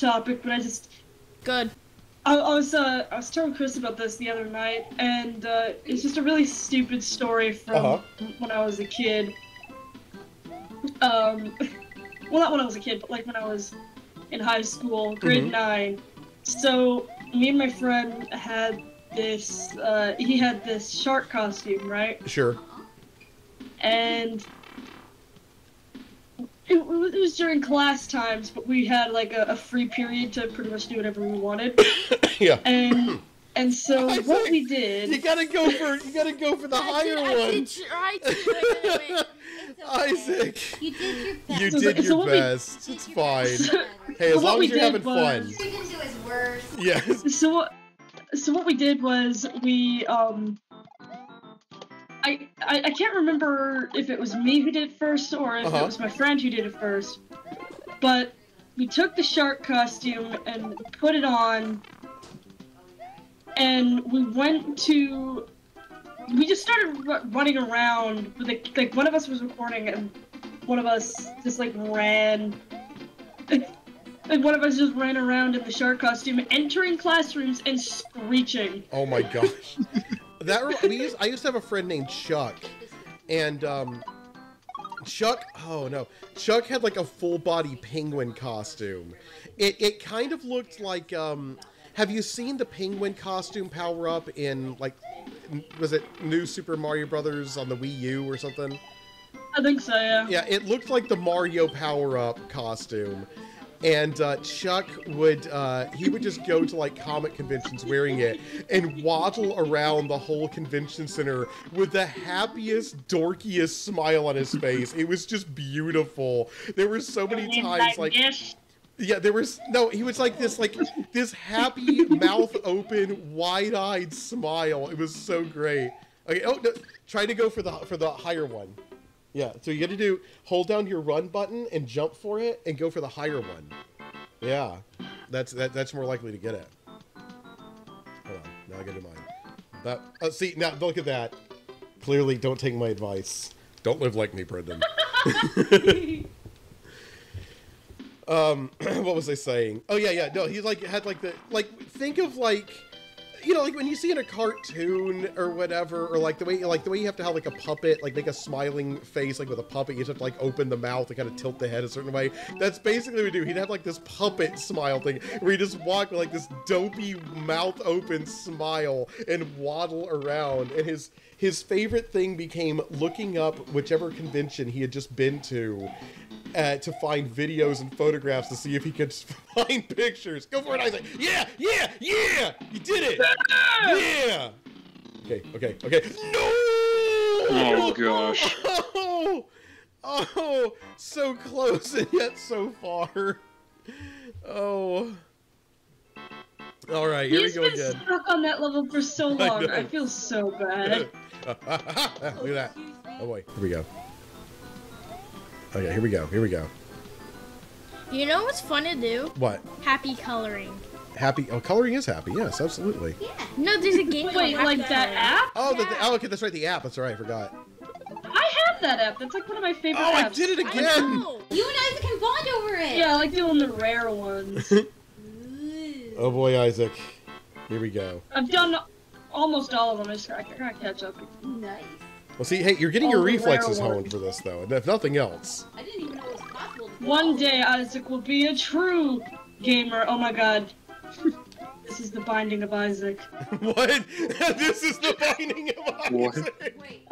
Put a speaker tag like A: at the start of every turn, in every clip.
A: topic, but I just
B: Good.
A: I, I was uh, I was telling Chris about this the other night, and uh, it's just a really stupid story from
C: Uh-huh.
A: when I was a kid. Um, well, not when I was a kid, but like when I was in high school, grade
C: Mhm.
A: nine. So me and my friend had this. Uh, he had this shark costume, right?
C: Sure.
A: and it, it was- during class times, but we had like a, a free period to pretty much do whatever we wanted,
C: yeah.
A: and and so
C: I
A: what
C: see.
A: we
C: You
A: did,
C: gotta go for you gotta go for the
B: I
C: higher
B: did, I
C: one.
B: did try to. Wait, wait, wait.
D: Okay.
C: Isaac.
D: You did your best.
C: You
A: So-
C: did
A: so
C: your
A: what we-
C: best. It's fine. Hey, as
A: what
C: long as you're
A: did
C: having fun.
A: was-
D: You can do his worst.
C: Yes.
A: so what so what we did was we um. I, I, I can't remember if it was me who did it first or if
C: Uh-huh.
A: it was my friend who did it first. But we took the shark costume and put it on and we went to we just started ru- running around with like, like one of us was recording and one of us just like ran like one of us just ran around in the shark costume entering classrooms and screeching
C: Oh my gosh. That we used, I used to have a friend named Chuck, and um, Chuck. Oh no, Chuck had like a full body penguin costume. It it kind of looked like um. Have you seen the penguin costume power up in like, was it New Super Mario Brothers on the Wii U or something?
A: i think so yeah
C: Yeah, it looked like the Mario power up costume. And uh, Chuck would uh, he would just go to like comic conventions wearing it and waddle around the whole convention center with the happiest, dorkiest smile on his face. It was just beautiful. There were so many times like yeah, there was no. He was like this, like this happy, mouth open, wide-eyed smile. It was so great. Okay, oh, no, try to go for the for the higher one. Yeah, so you got to do hold down your run button and jump for it, and go for the higher one. Yeah, that's that, that's more likely to get it. Hold on, now I got to do mine. That oh, see now look at that. Clearly, don't take my advice. Don't live like me, Brendan. um what was i saying oh yeah yeah no he like had like the like think of like you know like when you see in a cartoon or whatever or like the way like the way you have to have like a puppet like make a smiling face like with a puppet you have to like open the mouth and kind of tilt the head a certain way. That's basically what we do. He'd have like this puppet smile thing where he just walk with like this dopey mouth open smile and waddle around and his his favorite thing became looking up whichever convention he had just been to uh, to find videos and photographs to see if he could find pictures. Go for it, Isaac. Yeah, yeah, yeah. You did it. Yeah. Okay, okay, okay. No.
E: Oh, gosh.
C: Oh, oh, so close and yet so far. Oh. All right, here
A: He's
C: we go
A: been
C: again.
A: stuck on that level for so long.
C: know.
A: I, feel so bad.
C: Look at that. Oh boy, here we go. Okay, here we go. Here we go.
B: You know what's fun to do?
C: What?
B: Happy coloring.
C: Happy? Oh, coloring is happy. Yes, absolutely.
D: Yeah.
B: No, there's a game
A: Wait,
B: Happy
A: like that
B: Coloring.
A: app?
C: Oh, the, the, oh, okay, that's right. The app. That's right. I forgot.
A: I have that app. That's like one of my favorite
C: Oh,
A: apps.
C: I did it
B: I
C: again.
B: know.
D: You and Isaac can bond over it.
A: Yeah, I like doing the rare ones.
D: Ooh.
C: Oh boy, Isaac. Here we go.
A: I've done almost all of them. I just gotta, gotta catch up.
D: Nice.
C: Well, see, hey, you're getting
A: Oh,
C: your reflexes honed for this, though, and if nothing else.
D: I didn't even know it was possible.
A: One day, Isaac will be a true gamer. Oh my god. this is the binding of Isaac.
C: what? this is the binding of
E: What?
C: Isaac.
D: Wait.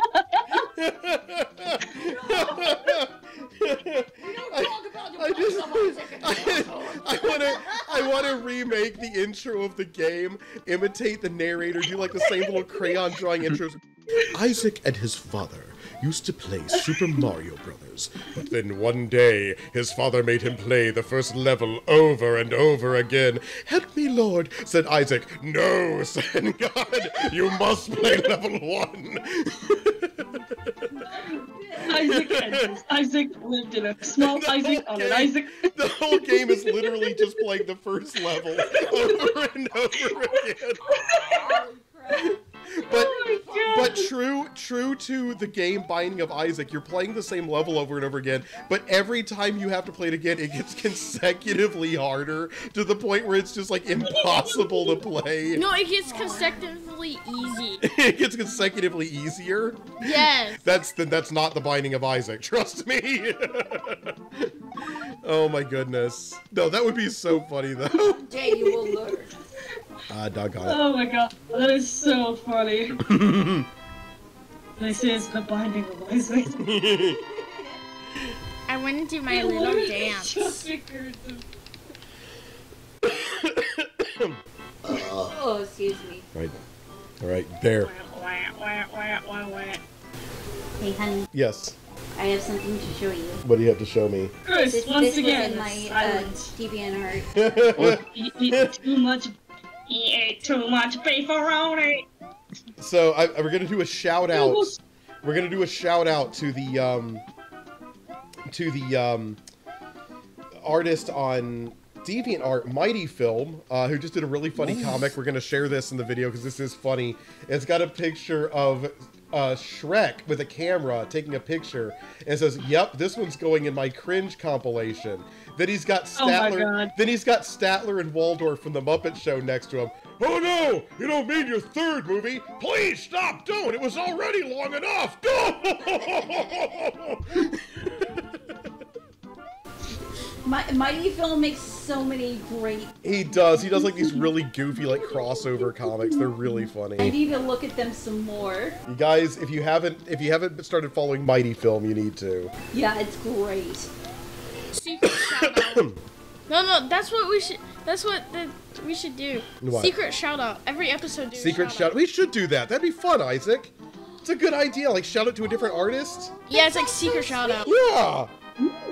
C: I, I just, I, want to, I want to remake the intro of the game, imitate the narrator, do like the same little crayon drawing intros. Isaac and his father used to play Super Mario Brothers, but then one day his father made him play the first level over and over again. Help me, Lord, said Isaac. No, said God, you must play level one.
A: Isaac and Isaac lived in a small
C: The
A: Isaac
C: whole
A: on an
C: game-
A: Isaac.
C: The whole game is literally just playing the first level over and over again.
D: Holy crap.
C: But
A: oh my god.
C: But true, true to the game Binding of Isaac, you're playing the same level over and over again. But every time you have to play it again, it gets consecutively harder to the point where it's just like impossible to play.
B: No, it gets consecutively easy.
C: it gets consecutively easier.
B: Yes.
C: That's the, that's not the Binding of Isaac. Trust me. oh my goodness. No, that would be so funny though.
D: Jay, you will learn.
C: Ah, doggone
A: Oh my god, that is so funny.
C: it.
A: This is the binding of Isaac.
B: I want to do my little dance.
D: Oh, excuse me.
C: right. All right. There.
D: Hey, honey,
C: Yes.
D: I have something to show you.
C: What do you have to show me?
A: Chris,
D: This,
A: once
D: this
A: again,
D: was in my uh,
A: silence.
D: DeviantArt.
A: He ate too much. He ate too much beefaroni.
C: so I, we're gonna do a shout out. We're gonna do a shout out to the um, to the um, artist on DeviantArt, Mighty Film, uh, who just did a really funny comic. We're gonna share this in the video because this is funny. It's got a picture of uh, Shrek with a camera taking a picture, and says, "Yep, this one's going in my cringe compilation." Then he's got
A: Oh
C: Statler.
A: God.
C: then he's got Statler and Waldorf from the Muppet Show next to him. Oh no! You don't mean your third movie? Please stop! Don't! It was already long enough!
D: My, Mighty Film makes so many great.
C: he does. He does like these really goofy like crossover comics. They're really funny.
D: I need to look at them some more.
C: You guys, if you haven't if you haven't started following Mighty Film, you need to.
D: Yeah, it's great.
B: Secret shout out. No, no, that's what we should. That's what the, we should do.
C: What?
B: Secret shout out. Every episode. Do a
C: Secret shout. We should do that. That'd be fun, Isaac. It's a good idea. Like shout out to a different artist.
B: Yeah, it's like secret shout out.
C: Yeah.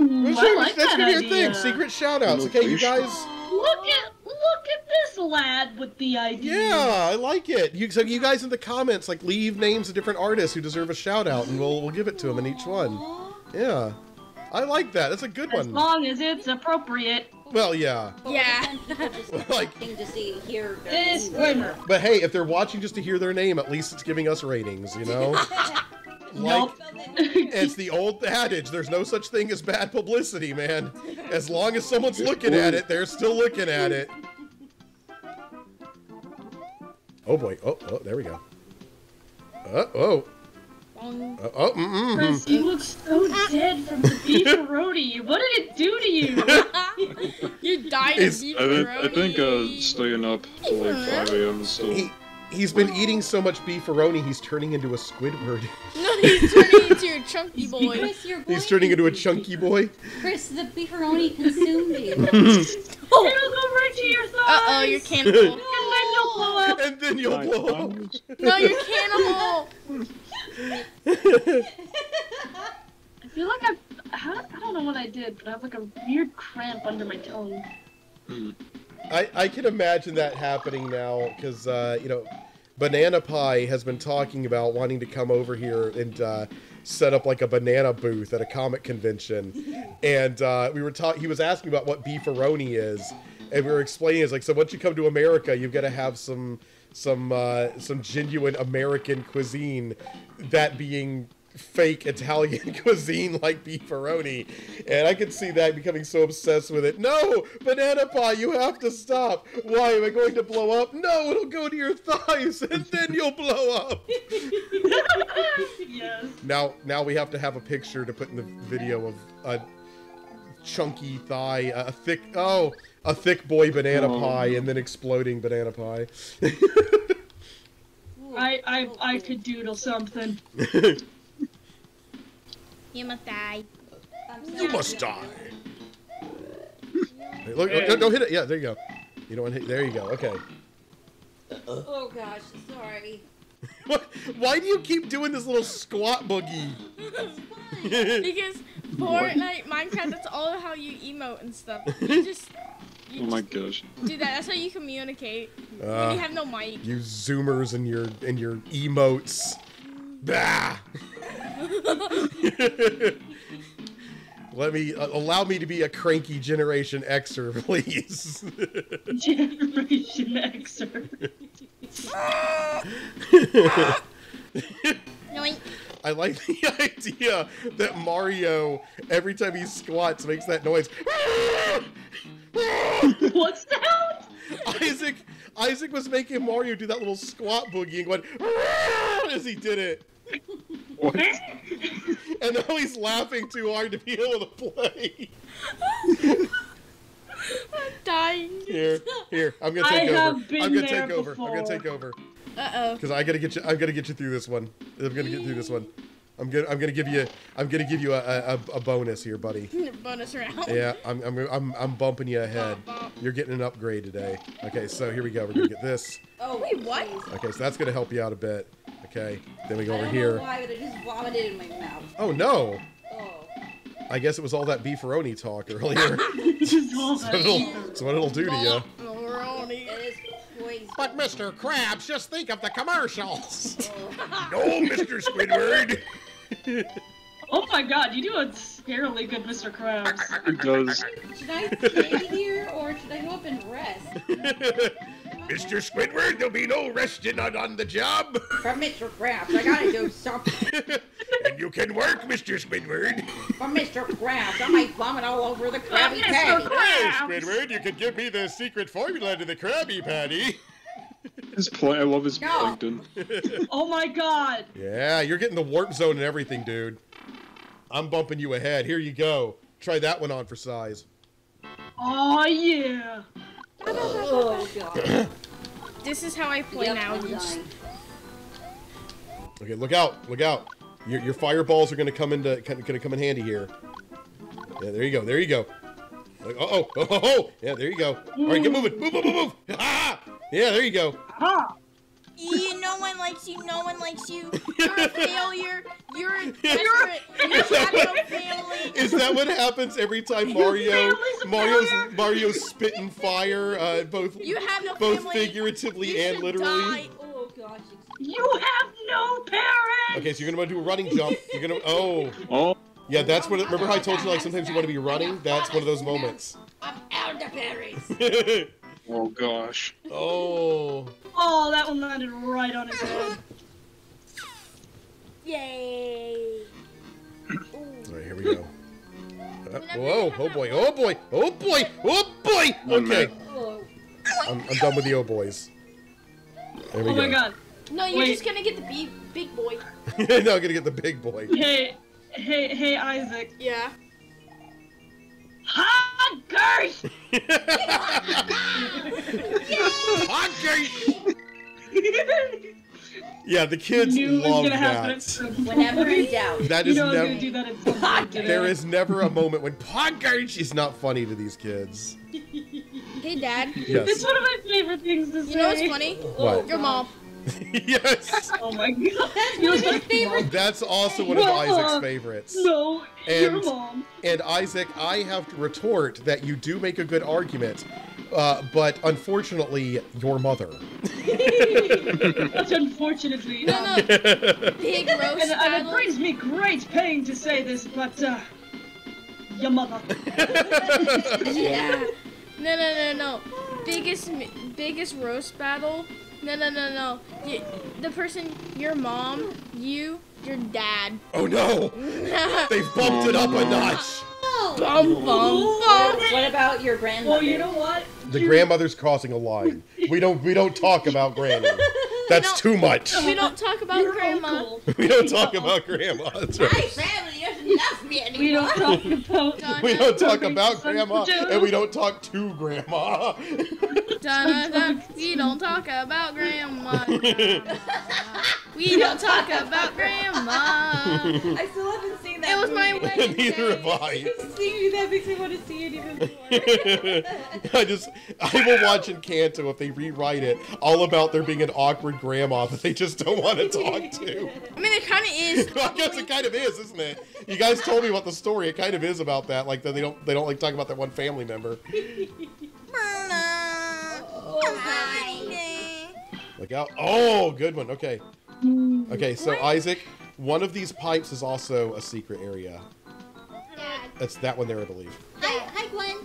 A: Ooh,
C: That's, mm,
A: I like
C: that's
A: that
C: gonna be your
A: idea.
C: thing. Secret shout outs. Okay, you guys.
A: Look at look at this lad with the idea.
C: Yeah, I like it. You, so you guys in the comments like leave names of different artists who deserve a shout out, and we'll we'll give it to them in each one. Yeah, I like that. That's a good
A: As
C: one.
A: As long as it's appropriate.
C: Well, yeah,
B: Yeah.
D: when just
C: Like-
D: like thing to see here. their
A: Disclaimer.
C: but hey, if they're watching just to hear their name, at least it's giving us ratings. You know, like
A: Nope.
C: it's the old adage: there's no such thing as bad publicity, man. As long as someone's looking at it, they're still looking at it. Oh boy! Oh, oh, there we go. Uh, oh,
B: Um,
C: oh, oh, mm, mm.
A: Chris, you look so dead from the beefaroni. What did it do to you?
B: you died
C: Is-
B: of beef
E: I, think- I think uh, staying up till like 5 a.m. is still.
C: He, he's been eating so much beefaroni, he's turning into a Squidward.
B: No, he's turning into a chunky boy.
D: Chris, you're
C: he's turning into a chunky boy.
D: Chris, the beefaroni consumed you.
A: It'll go right to your thighs.
B: Uh oh, you're cannibal.
A: And then you'll blow up.
C: and then you'll
E: Nine
C: blow up.
B: No, you're cannibal.
A: I feel like I've. I I don't know what I did, but I have like a weird cramp under my tongue.
C: I, I can imagine that happening now because, uh, you know, Banana Pie has been talking about wanting to come over here and uh, set up like a banana booth at a comic convention. And uh, we were talking, he was asking about what beefaroni is. And we were explaining, it's like, so once you come to America, you've got to have some, some, uh, some genuine American cuisine, that being fake Italian cuisine like beefaroni. And I could see that becoming so obsessed with it. No, banana pie, you have to stop. Why am I going to blow up? No, it'll go to your thighs and then you'll blow up.
A: yes.
C: Now, now we have to have a picture to put in the video of a chunky thigh, a thick, oh, a thick boy banana
E: Oh.
C: pie and then exploding banana pie.
A: I I I could doodle something.
B: You must die.
C: You must die. Hey, Look, don't, don't hit it. Yeah, there you go. You don't want to hit. There you go. Okay.
D: Oh gosh, sorry.
C: What? Why do you keep doing this little squat boogie?
B: Because Fortnite, Minecraft, that's all how you emote and stuff. You just, you
E: Oh my
B: just
E: gosh.
B: do that. That's how you communicate when
C: Uh,
B: you have no mic.
C: you zoomers and your and your emotes. Bah! Let me uh, allow me to be a cranky Generation Xer, please.
A: Generation Xer.
C: I like the idea that Mario, every time he squats, makes that noise.
A: What's that?
C: Isaac, Isaac was making Mario do that little squat boogie and going as he did it,
E: What?
C: and now he's laughing too hard to be able to play.
B: I'm dying.
C: Here, here, I'm gonna
A: I
C: take
A: have
C: over. I'm gonna take over. I'm gonna take over
B: Uh oh.
C: because I gotta get you. I'm gonna get you through this one. I'm gonna get through this one. I'm gonna. I'm gonna give you. I'm gonna give you a, a, a bonus here, buddy.
B: Bonus round.
C: Yeah, I'm, I'm, I'm, I'm bumping you ahead.
B: Bump, bump.
C: You're getting an upgrade today. Okay, so here we go. We're gonna get this.
D: Oh,
B: Wait, what?
C: Okay, so that's gonna help you out a bit. Okay, then we go
D: I
C: over here.
D: why, but I just vomited in my mouth.
C: Oh no!
D: Oh.
C: I guess it was all that beefaroni talk earlier.
A: Just all
C: That's
A: that.
C: what it'll, that's what it'll do to you.
B: Macaroni.
D: It is poison.
C: But Mr. Krabs, just think of the commercials.
D: Oh.
C: no, Mr. Squidward.
A: Oh my god, you do a scarily good Mr. Krabs.
E: It does.
D: Should I stay here or should I go up and rest?
C: Mr. Squidward, there'll be no resting on, on the job.
D: From Mr. Krabs, I gotta do something.
C: and you can work, Mr. Squidward.
D: From Mr. Krabs, I might vomit all over the Krabby
A: Mr.
D: Patty.
C: Hey, Squidward, you could give me the secret formula to the Krabby Patty.
E: His play. I love his
D: No.
E: plankton.
A: Oh my god.
C: Yeah, you're getting the warp zone and everything, dude. I'm bumping you ahead. Here you go. Try that one on for size.
A: Oh yeah.
D: Oh, God.
B: This is how I play
D: Yep,
B: now.
D: I'm
B: You just-
D: dying.
C: Okay, look out, look out. Your, your fireballs are gonna come into gonna come in handy here. Yeah, there you go, there you go. Like, oh, oh, oh, oh, oh, yeah, there you go. All right, get moving, move, move, move, move. Ah! Yeah, there you go.
A: Ah.
B: You, no one likes you. No one likes you. You're a failure. You're a desperate. You
C: Is that what-
B: family.
C: Is that what happens every time Mario
A: family's a
C: Mario's. Mario's spitting fire, uh, both
B: You have no
C: both
B: family.
C: figuratively
B: You
C: and literally?
B: die.
D: Oh, gosh.
A: You have no parents.
C: Okay, so you're gonna do a running jump. You're gonna oh
E: Oh,
C: yeah, that's what. Remember how I told you like sometimes you want to be running? That's one of those moments.
D: I'm out of berries.
E: Oh gosh.
C: oh.
A: Oh, that one landed right on his head.
B: Yay.
C: All right, here we go. Uh, whoa! Oh boy! Oh boy! Oh boy! Oh boy! Okay. I'm, I'm done with the oh boys. There we
A: Oh
C: go.
A: my god.
B: No, you're
A: Wait.
B: just gonna get the big, big boy.
C: no, I'm gonna get the big boy.
A: Hey, hey, hey, Isaac.
B: Yeah.
A: Huggers!
C: yeah, the kids
A: knew
C: love that.
D: Whenever in doubt.
C: That
A: You know I was
C: never.
A: gonna do that at some.
C: There is never a moment when Poggers is not funny to these kids.
B: Hey, Dad.
C: Yes.
A: It's one of my favorite things to say.
B: You know what's funny?
C: What?
B: Your mom.
C: yes.
A: Oh my god.
D: That's one of my favorite.
C: That's also one of Isaac's
A: uh,
C: favorites.
A: No, your
C: And-
A: mom.
C: And Isaac, I have to retort that you do make a good argument, uh, but unfortunately, your mother.
A: That's unfortunately.
B: No, no. Big roast
A: And, and it brings me great pain to say this, but, uh, your mother.
B: Yeah. No, no, no, no. Biggest, biggest roast battle. No, no, no, no. You, the person, your mom, you, your dad.
C: oh no! They've bumped it up a notch!
B: Bum, bum, bum.
D: What about your grandmother?
A: Well, you know what?
C: The
A: You-
C: grandmother's crossing a line. We don't we don't talk about granny. That's too much.
B: We don't talk about
A: Your
B: grandma.
A: uncle.
C: We don't talk about grandma. That's
D: My
C: right.
D: Family doesn't love me anymore.
A: We don't talk about.
B: Dun,
C: We don't talk about grandma, and we don't talk to grandma.
B: dun, dun. We don't talk about grandma. we don't talk about grandma.
D: I still haven't seen that.
B: Was my wedding
C: Neither have I.
D: See, that makes me want to see it even more.
C: I just, I will watch Encanto if they rewrite it all about there being an awkward grandma that they just don't want to talk to.
B: I mean, it kind of is.
C: I guess it kind of is, isn't it? You guys told me about the story. It kind of is about that. Like that they don't, they don't like talking about that one family member. Look out! Oh, oh, good one. Okay, okay. So Isaac, one of these pipes is also a secret area.
F: Dad.
C: That's that one there, I believe.
F: Hi, hi, Gwen.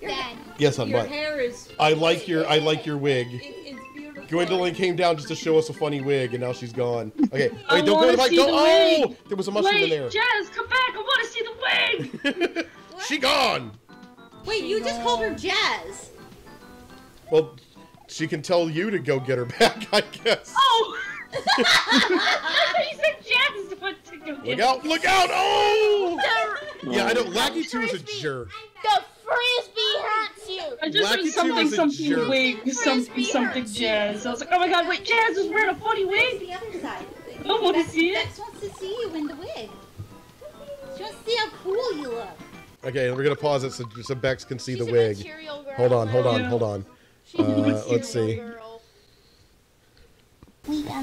F: Dad.
C: Yes, on
D: your
C: what?
D: hair is.
C: I like your, I like your wig.
D: It, it's beautiful.
C: Gwendolyn came down just to show us a funny wig, and now she's gone. Okay,
A: I
C: wait, don't go to the mic.
A: see
C: Don't.
A: the
C: Oh,
A: wig.
C: there was a mushroom in
A: Wait,
C: there.
A: Jazz, come back! I want to see the wig.
C: she gone.
D: Wait, you just called her Jazz.
C: Well, she can tell you to go get her back, I guess.
A: Oh! I thought you said Jazz went to go
C: Look out! Look out! Oh!
B: The,
C: Yeah, I know. Lakitu is a
B: Frisbee.
C: jerk.
B: the frisbee hurts you.
A: I just
C: Lucky
A: heard
C: Two
A: something,
C: is a
A: something
C: jerk.
A: wig, something, something
B: hurts.
A: Jazz. I was like, oh my god, wait, Jazz is wearing a funny wig?
D: the other side?
A: I wanna see it.
D: Bex wants to see you in the wig. She wants to see how cool you look.
C: Okay, we're gonna pause it so, so Bex can see
B: She's
C: the
B: a
C: wig.
B: girl,
C: Hold on, hold on,
A: Yeah.
C: hold on. Uh, let's see.
B: girl.
D: We are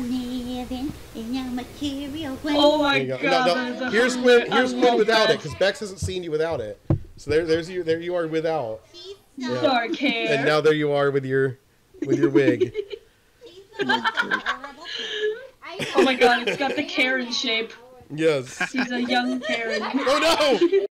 D: living in a material world.
A: Oh my
C: go.
A: god,
C: No, no. Here's
A: funny-
C: Here's
A: I
C: Gwen without
A: that.
C: it, because Bex hasn't seen you without it. So there, there's you. There you are without,
D: She's
C: Yeah.
A: Dark hair.
C: and now there you are with your, with your wig.
D: she's the most adorable kid.
F: I
A: Oh my god, it's got the Karen shape.
C: Yes.
A: She's a young Karen.
C: Oh no!